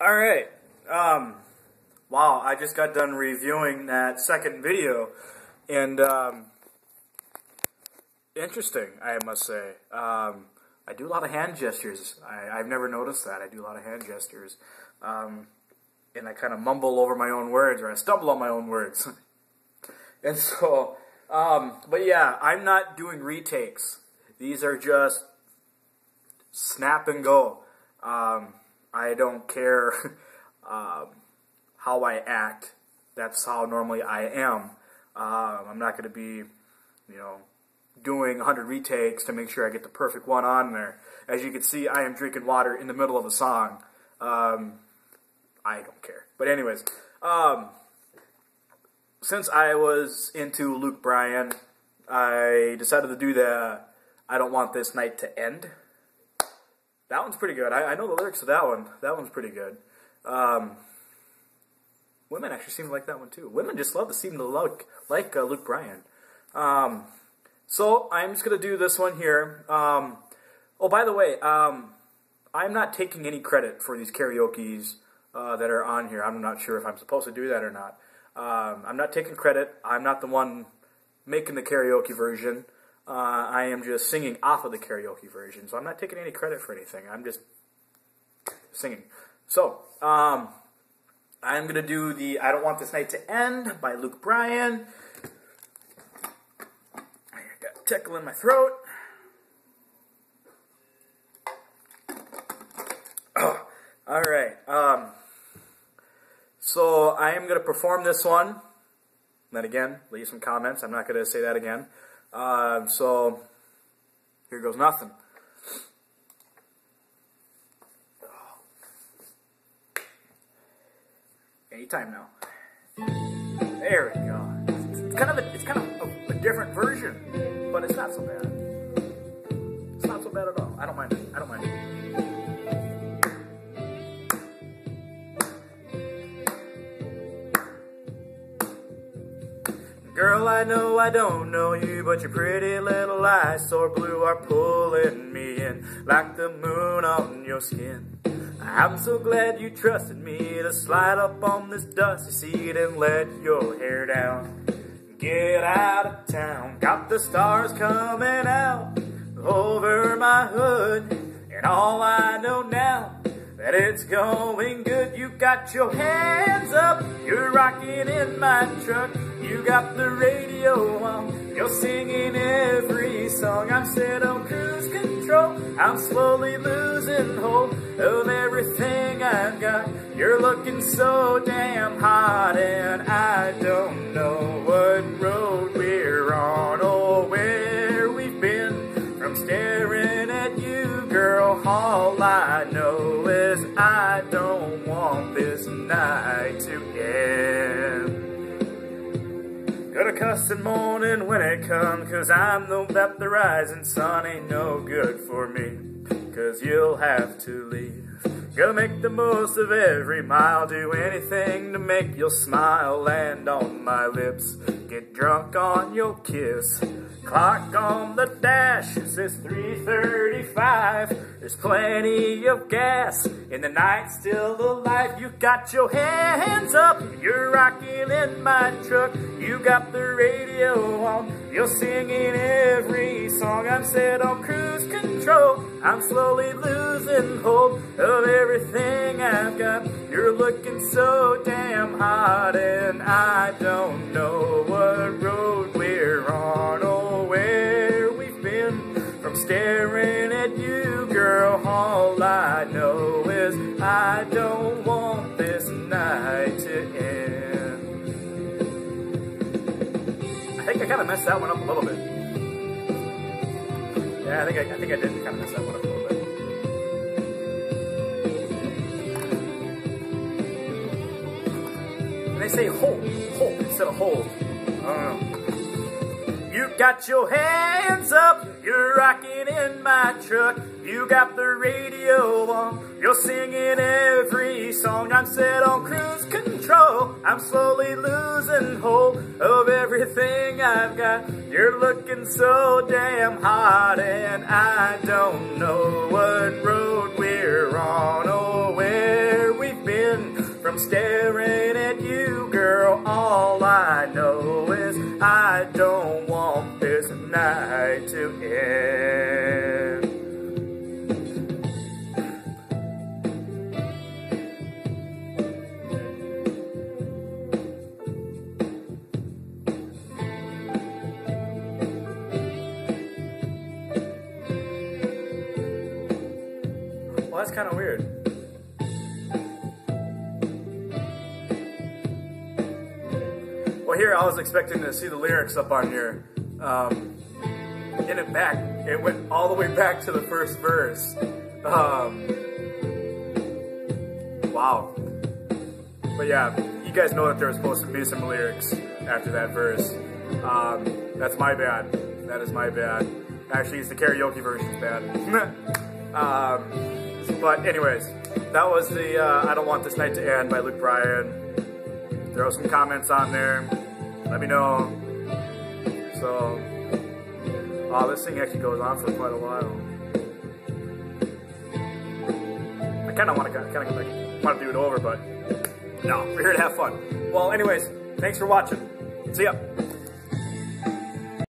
All right. Um, wow, I just got done reviewing that second video, and um, interesting, I must say. Um, I do a lot of hand gestures. I, have never noticed that. I do a lot of hand gestures. Um, and I kind of mumble over my own words, or I stumble on my own words. and so, um, but yeah, I'm not doing retakes. These are just snap and go. Um, I don't care um, how I act. That's how normally I am. Um, I'm not going to be, you know, doing 100 retakes to make sure I get the perfect one on there. As you can see, I am drinking water in the middle of a song. Um, I don't care. But anyways, um, since I was into Luke Bryan, I decided to do the I Don't Want This Night to End. That one's pretty good. I, I know the lyrics of that one. That one's pretty good. Um, women actually seem to like that one too. Women just love to seem to like, like uh, Luke Bryan. Um, so I'm just going to do this one here. Um, oh, by the way, um, I'm not taking any credit for these karaoke's uh, that are on here. I'm not sure if I'm supposed to do that or not. Um, I'm not taking credit. I'm not the one making the karaoke version. Uh, I am just singing off of the karaoke version, so I'm not taking any credit for anything. I'm just singing. So, um, I'm going to do the I Don't Want This Night to End by Luke Bryan. I got tickle in my throat. Oh, all right. Um, so I am going to perform this one. then again, leave some comments. I'm not going to say that again. Uh, so here goes nothing. Anytime now. There we go. It's kind of a, it's kind of a, a different version, but it's not so bad. Girl, I know I don't know you, but your pretty little eyes, so blue, are pulling me in like the moon on your skin. I'm so glad you trusted me to slide up on this dusty seat and let your hair down. Get out of town, got the stars coming out over my hood, and all I know now that it's going good. You got your hands up, you're rocking in my truck. You got the radio on, you're singing every song. I'm set on cruise control, I'm slowly losing hold of everything I've got. You're looking so damn hot, and I don't know what road we're on or where we've been from staring at you, girl. All I know is I don't want this night Gonna and moan and when it comes, cause I know that the rising sun ain't no good for me. Cause you'll have to leave. Gonna make the most of every mile, do anything to make your smile land on my lips. Get drunk on your kiss. Clock on the dash says 335. There's plenty of gas in the night still alive. You got your hands up, you're rocking in my truck. You got the radio on, you're singing every song. I'm set on cruise control. I'm slowly losing hold of everything I've got. You're looking so damn hot, and I don't know what road we're on or where we've been. From staring at you, girl, all I know is I don't want this night to end. I think I kind of messed that one up a little bit. Yeah, I think I, I think I did kind of mess that one up a little bit. And they say hold, hold instead of hold. I don't know. Got your hands up, you're rocking in my truck. You got the radio on, you're singing every song. I'm set on cruise control, I'm slowly losing hold of everything I've got. You're looking so damn hot, and I don't know what road we're Well, that's kind of weird. Well, here I was expecting to see the lyrics up on here. Um, in it back, it went all the way back to the first verse. Um, wow. But yeah, you guys know that there was supposed to be some lyrics after that verse. Um, that's my bad. That is my bad. Actually, it's the karaoke version's bad. um, but anyways, that was the uh, I Don't Want This Night to End by Luke Bryan. Throw some comments on there. Let me know. So, oh, this thing actually goes on for quite a while. I kind of want to kind of want to do it over, but no, we're here to have fun. Well, anyways, thanks for watching. See ya.